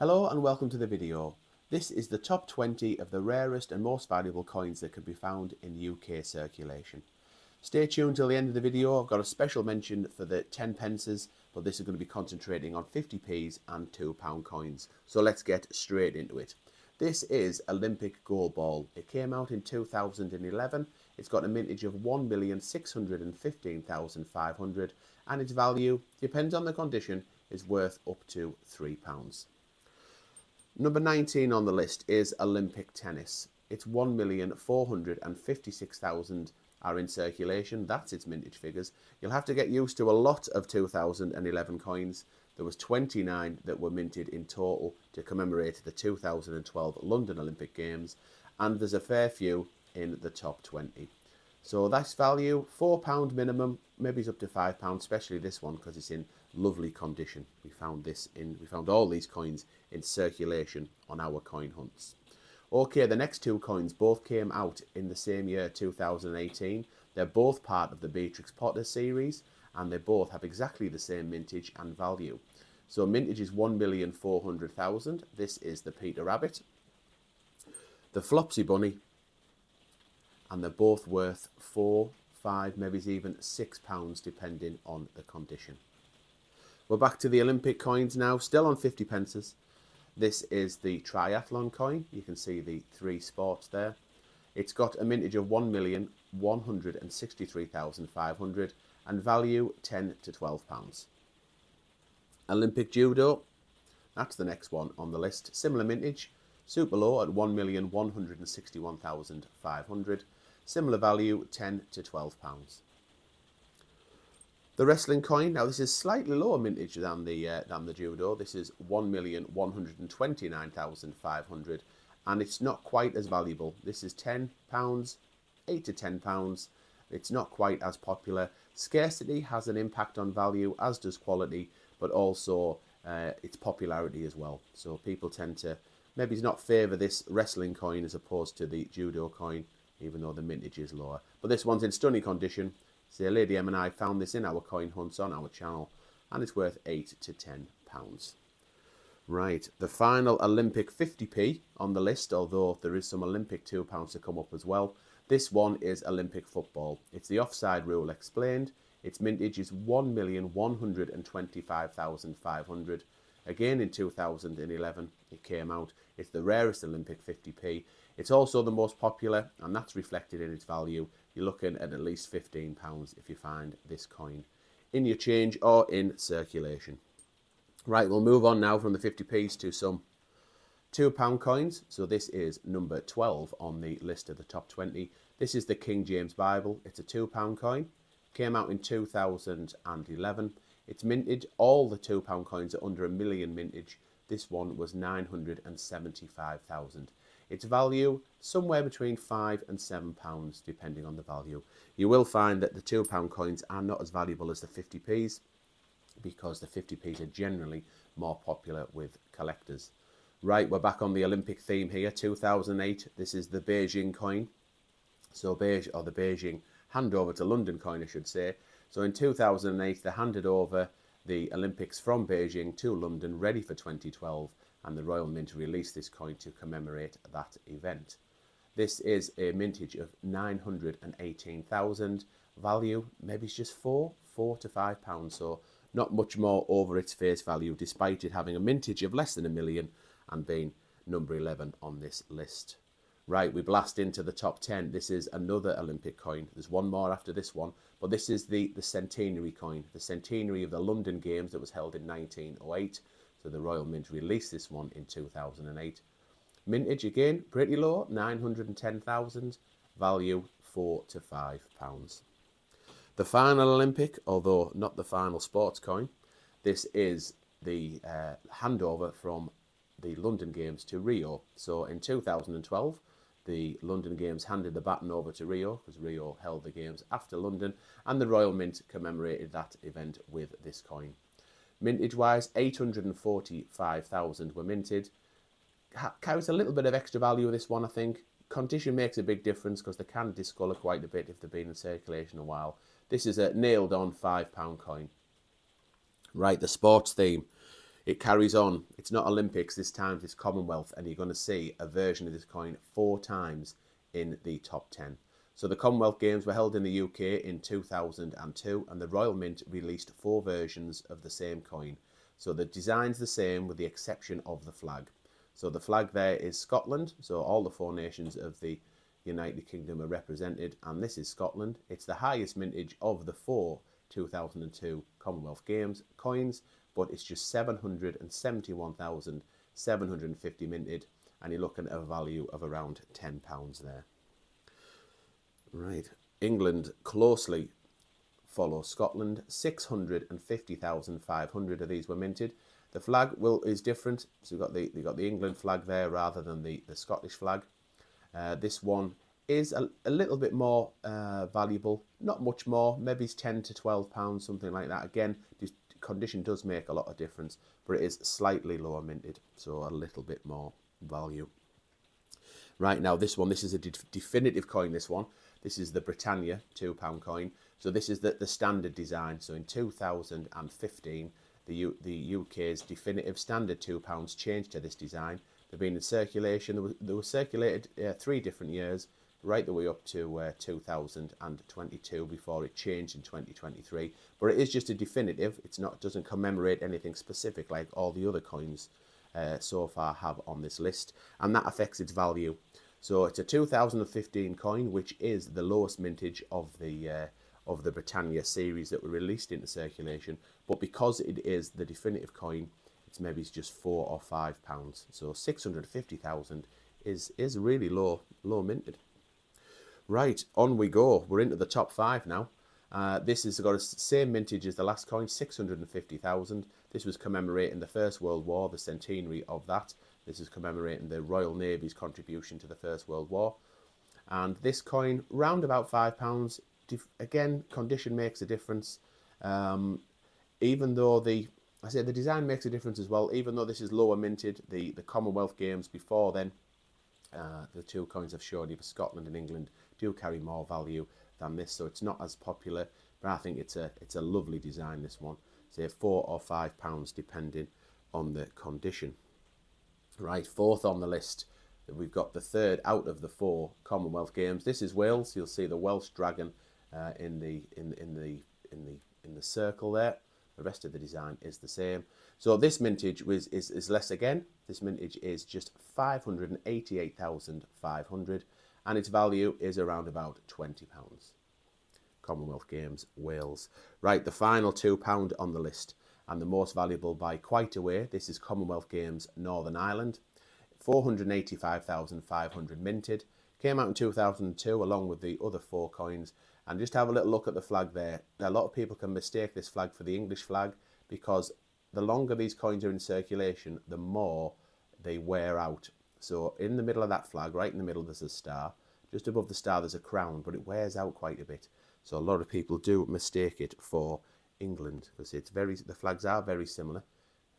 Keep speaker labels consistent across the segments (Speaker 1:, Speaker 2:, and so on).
Speaker 1: Hello and welcome to the video. This is the top 20 of the rarest and most valuable coins that can be found in UK circulation. Stay tuned till the end of the video. I've got a special mention for the 10 pences, but this is going to be concentrating on 50p's and £2 coins. So let's get straight into it. This is Olympic Goalball. It came out in 2011. It's got a mintage of 1,615,500 and its value, depends on the condition, is worth up to £3. Number 19 on the list is Olympic Tennis. It's 1,456,000 are in circulation. That's its mintage figures. You'll have to get used to a lot of 2011 coins. There was 29 that were minted in total to commemorate the 2012 London Olympic Games, and there's a fair few in the top 20. So that's value, £4 minimum, maybe it's up to £5, especially this one because it's in lovely condition. We found this in, we found all these coins in circulation on our coin hunts. Okay, the next two coins both came out in the same year, 2018. They're both part of the Beatrix Potter series and they both have exactly the same mintage and value. So mintage is 1,400,000. This is the Peter Rabbit, the Flopsy Bunny, and they're both worth four, five, maybe even six pounds depending on the condition. We're back to the Olympic coins now, still on 50 pences. This is the triathlon coin. You can see the three sports there. It's got a mintage of 1,163,500 and value 10 to 12 pounds. Olympic Judo, that's the next one on the list. Similar mintage, super low at 1,161,500. Similar value 10 to 12 pounds. The wrestling coin, now this is slightly lower mintage than the uh, than the judo. This is 1,129,500 and it's not quite as valuable. This is 10 pounds, 8 to 10 pounds. It's not quite as popular. Scarcity has an impact on value, as does quality, but also uh, its popularity as well. So people tend to maybe it's not favour this wrestling coin as opposed to the judo coin, even though the mintage is lower. But this one's in stunning condition. So Lady M and I found this in our coin hunts on our channel, and it's worth 8 to 10 pounds. Right, the final Olympic 50p on the list, although there is some Olympic £2 to come up as well. This one is Olympic football. It's the offside rule explained. Its mintage is 1,125,500. Again in 2011 it came out. It's the rarest Olympic 50p. It's also the most popular and that's reflected in its value. You're looking at at least £15 if you find this coin in your change or in circulation. Right, we'll move on now from the 50p's to some £2 coins. So this is number 12 on the list of the top 20. This is the King James Bible. It's a £2 coin. Came out in 2011. It's minted. All the £2 coins are under a million mintage. This one was 975,000. Its value, somewhere between 5 and 7 pounds, depending on the value. You will find that the £2 coins are not as valuable as the 50p's because the 50p's are generally more popular with collectors. Right, we're back on the Olympic theme here, 2008. This is the Beijing coin. So Beijing, or the Beijing handover to London coin, I should say. So in 2008, they handed over the Olympics from Beijing to London, ready for 2012, and the Royal Mint released this coin to commemorate that event. This is a mintage of 918,000. Value, maybe it's just four, four to five pounds. So not much more over its face value, despite it having a mintage of less than a million and being number 11 on this list. Right, we blast into the top 10. This is another Olympic coin. There's one more after this one, but this is the, the centenary coin, the centenary of the London Games that was held in 1908. So the Royal Mint released this one in 2008. Mintage again, pretty low, 910,000. Value, 4 to 5 pounds. The final Olympic, although not the final sports coin, this is the uh, handover from the London Games to Rio. So in 2012, the London Games handed the baton over to Rio because Rio held the Games after London, and the Royal Mint commemorated that event with this coin. Mintage wise, 845,000 were minted. Carries a little bit of extra value, this one, I think. Condition makes a big difference because they can discolour quite a bit if they've been in circulation a while. This is a nailed on £5 coin. Right, the sports theme. It carries on. It's not Olympics this time, it's Commonwealth, and you're going to see a version of this coin four times in the top 10. So the Commonwealth Games were held in the UK in 2002, and the Royal Mint released four versions of the same coin. So the design's the same with the exception of the flag. So the flag there is Scotland, so all the four nations of the United Kingdom are represented, and this is Scotland. It's the highest mintage of the four 2002 Commonwealth Games coins, but it's just 771,750 minted, and you're looking at a value of around £10 there. Right, England closely follow Scotland. 650,500 of these were minted. The flag will is different. So you've got the you got the England flag there rather than the, the Scottish flag. Uh, this one is a, a little bit more uh, valuable, not much more, maybe it's 10 to 12 pounds, something like that. Again, condition does make a lot of difference, but it is slightly lower minted, so a little bit more value. Right now, this one, this is a de definitive coin, this one. This is the Britannia £2 coin. So this is the, the standard design. So in 2015, the, U, the UK's definitive standard £2 changed to this design. They've been in circulation. They were, they were circulated uh, three different years, right the way up to uh, 2022 before it changed in 2023. But it is just a definitive. It's not doesn't commemorate anything specific like all the other coins uh, so far have on this list, and that affects its value. So it's a 2015 coin, which is the lowest mintage of the uh, of the Britannia series that were released into circulation. But because it is the definitive coin, it's maybe just four or five pounds. So 650,000 is is really low low minted. Right, on we go. We're into the top five now. Uh, this has got the same mintage as the last coin, 650,000. This was commemorating the First World War, the centenary of that. This is commemorating the Royal Navy's contribution to the First World War. And this coin, round about £5. Again, condition makes a difference. Um, even though the, I say the design makes a difference as well, even though this is lower minted, the, the Commonwealth Games before then, uh, the two coins I've shown you for Scotland and England do carry more value than this, so it's not as popular. But I think it's a it's a lovely design. This one, say four or five pounds depending on the condition. Right, fourth on the list, we've got the third out of the four Commonwealth Games. This is Wales. You'll see the Welsh dragon uh, in the in in the in the in the circle there. The rest of the design is the same. So this mintage was is, is less again. This mintage is just 588,500 and its value is around about £20. Commonwealth Games, Wales. Right, the final £2 on the list and the most valuable by quite a way. This is Commonwealth Games, Northern Ireland. 485,500 minted. Came out in 2002 along with the other four coins. And just have a little look at the flag there. A lot of people can mistake this flag for the English flag because the longer these coins are in circulation, the more they wear out. So in the middle of that flag, right in the middle, there's a star. Just above the star, there's a crown, but it wears out quite a bit. So a lot of people do mistake it for England because it's very the flags are very similar.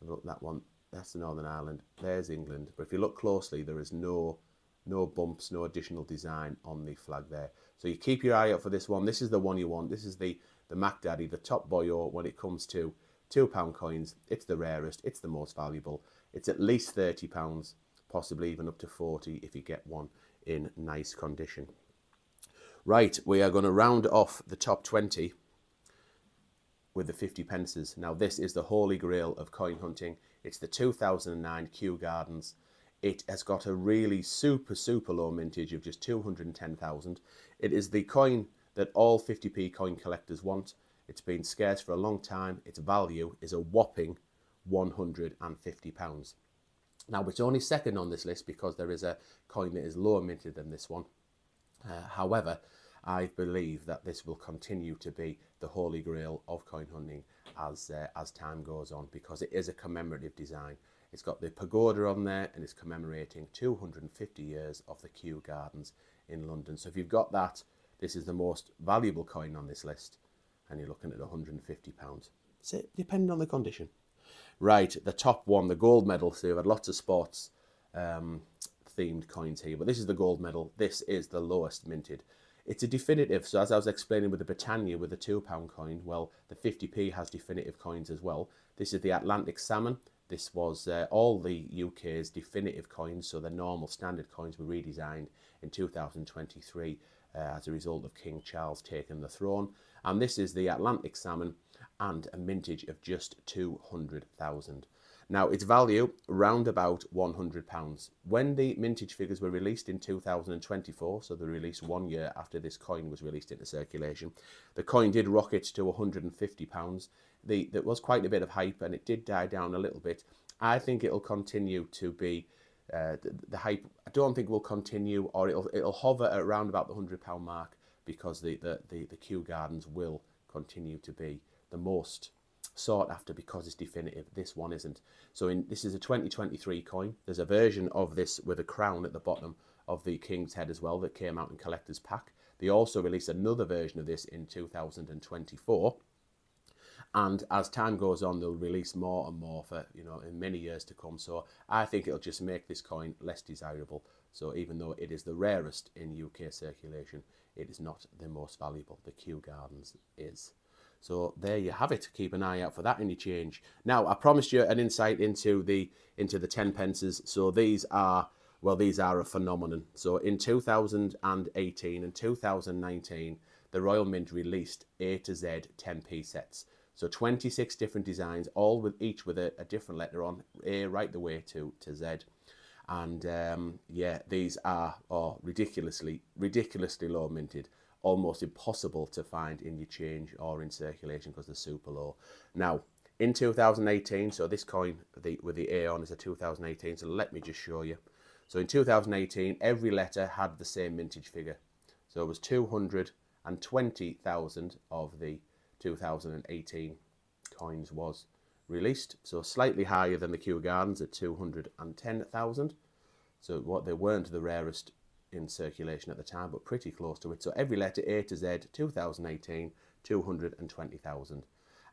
Speaker 1: Look that one, that's the Northern Ireland. There's England, but if you look closely, there is no no bumps, no additional design on the flag there. So you keep your eye out for this one. This is the one you want. This is the the Mac Daddy, the top boyo when it comes to two pound coins. It's the rarest. It's the most valuable. It's at least thirty pounds, possibly even up to forty if you get one in nice condition. Right, we are going to round off the top 20 with the 50 pences. Now this is the holy grail of coin hunting. It's the 2009 Kew Gardens. It has got a really super, super low mintage of just 210,000. It is the coin that all 50p coin collectors want. It's been scarce for a long time. Its value is a whopping £150. Now it's only second on this list because there is a coin that is lower minted than this one. Uh, however, I believe that this will continue to be the holy grail of coin hunting as uh, as time goes on because it is a commemorative design. It's got the pagoda on there and it's commemorating 250 years of the Kew Gardens in London. So if you've got that, this is the most valuable coin on this list and you're looking at 150 pounds. So depending on the condition. Right, the top one, the gold medal. So you've had lots of sports um, themed coins here, but this is the gold medal. This is the lowest minted. It's a definitive, so as I was explaining with the Britannia with the £2 coin, well, the 50p has definitive coins as well. This is the Atlantic Salmon. This was uh, all the UK's definitive coins, so the normal standard coins were redesigned in 2023 uh, as a result of King Charles taking the throne. And this is the Atlantic salmon and a mintage of just 200,000. Now, its value round about £100. When the mintage figures were released in 2024, so the release one year after this coin was released into circulation, the coin did rocket to £150. The, there was quite a bit of hype and it did die down a little bit. I think it'll continue to be uh, the, the, hype. I don't think will continue, or it'll it'll hover around about the hundred pound mark because the, the the the Kew Gardens will continue to be the most sought after because it's definitive. This one isn't. So in this is a 2023 coin. There's a version of this with a crown at the bottom of the king's head as well that came out in collector's pack. They also released another version of this in 2024. And as time goes on, they'll release more and more for you know in many years to come. So I think it'll just make this coin less desirable. So even though it is the rarest in UK circulation, it is not the most valuable. The Kew Gardens is. So there you have it. Keep an eye out for that your change. Now, I promised you an insight into the into the 10 pences. So these are, well, these are a phenomenon. So in 2018 and 2019, the Royal Mint released A to Z 10p sets. So 26 different designs, all with each with a, a different letter on, A right the way to, to Z. And um, yeah, these are oh, ridiculously, ridiculously low minted almost impossible to find in your change or in circulation because they're super low. Now, in 2018, so this coin the, with the A on is a 2018, so let me just show you. So in 2018, every letter had the same mintage figure. So it was 220,000 of the 2018 coins was released. So slightly higher than the Kew Gardens at 210,000. So what they weren't the rarest in circulation at the time, but pretty close to it. So every letter A to Z, 2018, 220,000.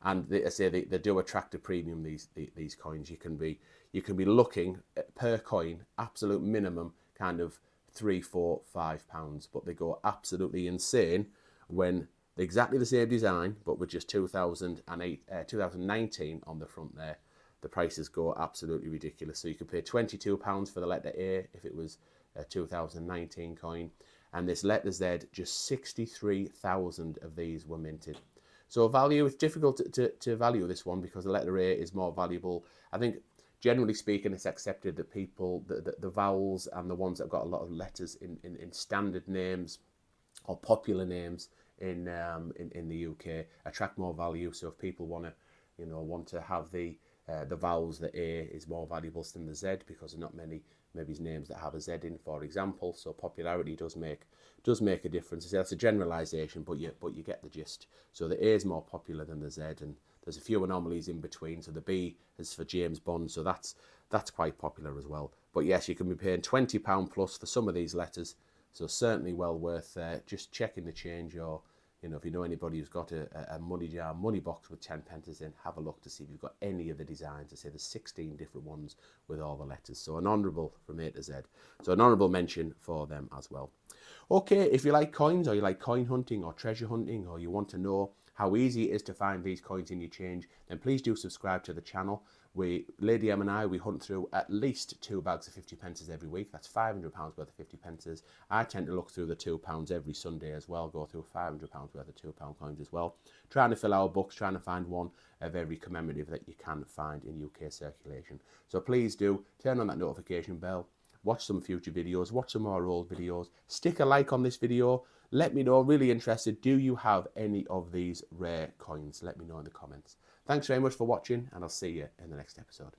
Speaker 1: And they, I say they, they do attract a premium. These the, these coins you can be you can be looking per coin absolute minimum kind of three, four, five pounds, but they go absolutely insane when exactly the same design, but with just 2008, uh, 2019 on the front there. The prices go absolutely ridiculous. So you could pay £22 for the letter A if it was a 2019 coin. And this letter Z, just 63,000 of these were minted. So value, it's difficult to, to, to, value this one because the letter A is more valuable. I think generally speaking, it's accepted that people, the, the, the vowels and the ones that have got a lot of letters in, in, in standard names or popular names in, um, in, in the UK attract more value. So if people want to, you know, want to have the, Uh, the vowels, the A is more valuable than the Z because there are not many maybe names that have a Z in, for example. So popularity does make does make a difference. So that's a generalisation, but you but you get the gist. So the A is more popular than the Z, and there's a few anomalies in between. So the B is for James Bond, so that's that's quite popular as well. But yes, you can be paying twenty pound plus for some of these letters. So certainly well worth uh, just checking the change or you know, if you know anybody who's got a, a money jar, money box with 10 pences in, have a look to see if you've got any of the designs. I say there's 16 different ones with all the letters. So an honourable from A to Z. So an honourable mention for them as well. Okay, if you like coins or you like coin hunting or treasure hunting or you want to know how easy it is to find these coins in your change, then please do subscribe to the channel. We, Lady M and I, we hunt through at least two bags of 50 pences every week. That's £500 worth of 50 pences. I tend to look through the £2 every Sunday as well, go through £500 worth of £2 coins as well. Trying to fill our books, trying to find one of every commemorative that you can find in UK circulation. So please do turn on that notification bell, watch some future videos, watch some more old videos, stick a like on this video, let me know, really interested, do you have any of these rare coins? Let me know in the comments. Thanks very much for watching and I'll see you in the next episode.